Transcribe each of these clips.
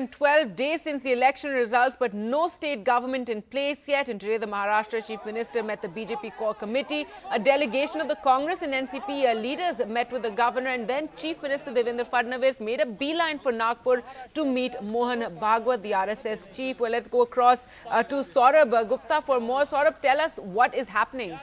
112 days since the election results, but no state government in place yet. And today, the Maharashtra Chief Minister met the BJP core committee. A delegation of the Congress and NCP leaders met with the governor, and then Chief Minister Devendra Fadnavis made a beeline for Nagpur to meet Mohan Bhagwat, the RSS chief. Well, let's go across uh, to Saurabh Gupta for more. Saurabh, tell us what is happening.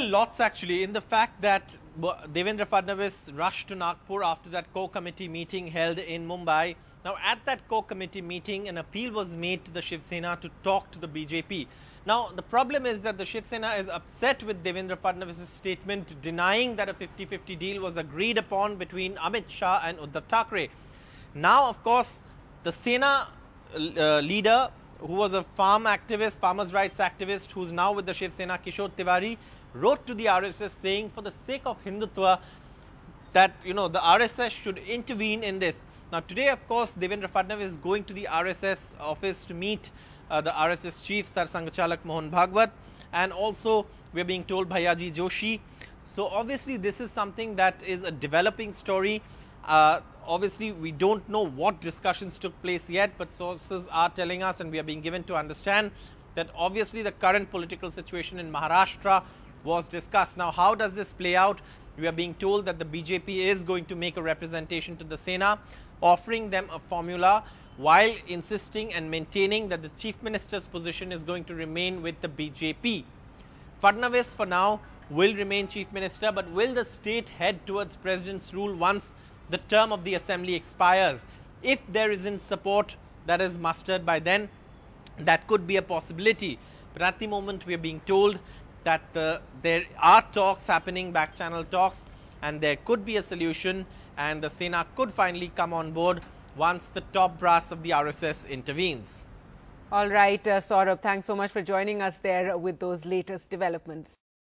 Lots actually in the fact that Devendra Fadnavis rushed to Nagpur after that core committee meeting held in Mumbai. Now, at that core committee meeting, an appeal was made to the Shiv Sena to talk to the BJP. Now, the problem is that the Shiv Sena is upset with Devendra Fadnavis' statement denying that a 50-50 deal was agreed upon between Amit Shah and Uddhav Thackeray. Now, of course, the Sena uh, leader, who was a farm activist, farmers' rights activist, who's now with the Shiv Sena, Kishore Tiwari, wrote to the RSS saying for the sake of Hindutva that, you know, the RSS should intervene in this. Now, today, of course, Devendra Fadnavis is going to the RSS office to meet uh, the RSS chief, Sar Sanghchalak Mohan Bhagwat, and also we are being told Bhaiyaji Joshi. So, obviously, this is something that is a developing story. Uh, obviously, we don't know what discussions took place yet, but sources are telling us and we are being given to understand that obviously the current political situation in Maharashtra was discussed. Now, how does this play out? We are being told that the BJP is going to make a representation to the Sena, offering them a formula while insisting and maintaining that the chief minister's position is going to remain with the BJP. Fadnavis for now will remain chief minister, but will the state head towards president's rule once the term of the assembly expires? If there isn't support that is mustered by then, that could be a possibility. But at the moment, we are being told that the, there are talks happening, back channel talks, and there could be a solution and the Sena could finally come on board once the top brass of the RSS intervenes. All right, uh, Saurabh, thanks so much for joining us there with those latest developments.